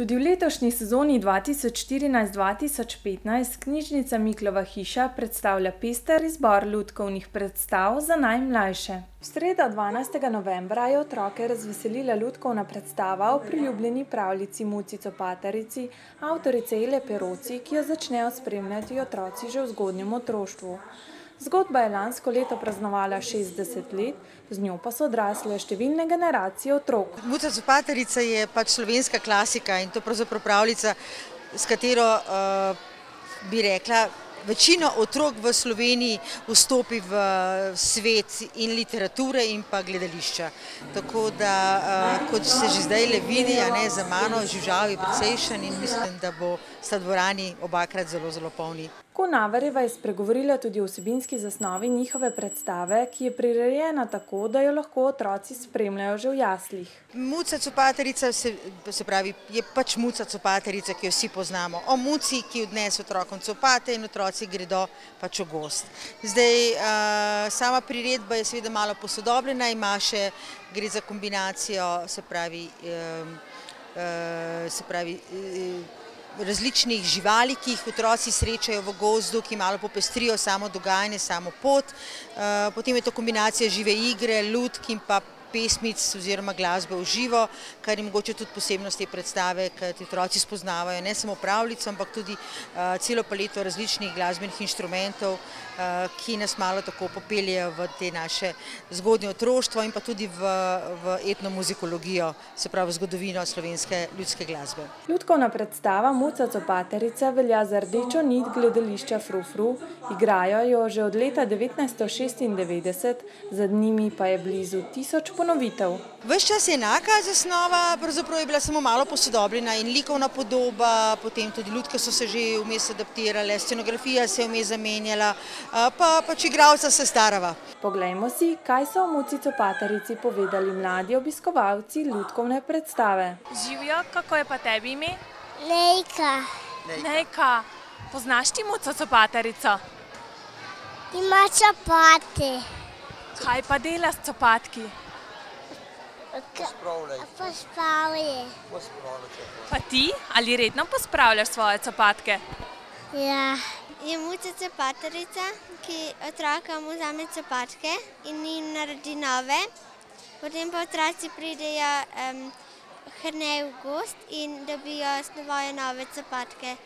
Tudi v letošnji sezoni dva tisoč štirinajst-dva tisoč petnajst knjižnica Miklova hiša predstavlja pester izbor lutkovnih predstav za najmlajše. V sredo, dvanajstega novembra, je otroke razveselila lutkovna predstava o priljubljeni pravljici Muci copatarici avtorice Ele Peroci, ki jo začnejo spremljati otroci že v zgodnjem otroštvu. Zgodba je lansko leto praznovala šestdeset let, z njo pa so odrasle številne generacije otrok. Muca copatarica je pač slovenska klasika in to pravzaprav pravljica, s katero, bi rekla, večina otrok v Sloveniji vstopi v svet in literature in pa gledališča. Tako da, kot se že zdajle vidi, a ne, za mano, živžav je precejšen in mislim, da bosta dvorani obakrat zelo, zelo polni. Kunaverjeva je spregovorila tudi o vsebinski zasnovi njihove predstave, ki je prirejena tako, da jo lahko otroci spremljajo že v jaslih. Muca copatarica se, se pravi, je pač Muca copatarica, ki jo vsi poznamo. O Muci, ki odnese otrokom copate in otroci gredo pač v gozd. Zdaj, sama priredba je seveda malo posodobljena, ima še, gre za kombinacijo, se pravi, se pravi, različnih živali, ki jih otroci srečajo v gozdu, ki malo popestrijo samo dogajanje, samo pot. Potem je to kombinacija žive igre, lutk in pa pesmic oziroma glasbe v živo, kar je mogoče tudi posebnost te predstave, kajti otroci spoznavajo ne samo pravljico, ampak tudi celo paleto različnih glasbenih inštrumentov, ki nas malo tako popeljejo v te naše zgodnje otroštvo in pa tudi v, v etnomuzikologijo, se pravi zgodovino slovenske ljudske glasbe. Lutkovna predstava Muca copatarica velja za rdečo nit gledališča Frufru, igrajo jo že od leta devetnajststo šestindevetdeset, za njimi pa je blizu tisoč ponovitev. Ves čas je enaka zasnova, pravzaprav je bila samo malo posodobljena in likovna podoba, potem tudi lutke so se že vmes adaptirale, scenografija se je vmes zamenjala, pa pač igralca sestarava. Poglejmo si, kaj so o Muci copatarici povedali mladi obiskovalci lutkovne predstave. Živjo, kako je pa tebi ime? Nejka. Nejka. Poznaš ti Muco copatarico? Ima copate. Kaj pa dela s copatki? Pospravlja. Pa ti, ali redno pospravljaš svoje copatke? Ja. Je Muca copatarica, ki otrokom vzame copatke in jim naredi nove, potem pa otroci pridejo, k njej v gozd in dobijo svoje nove copatke.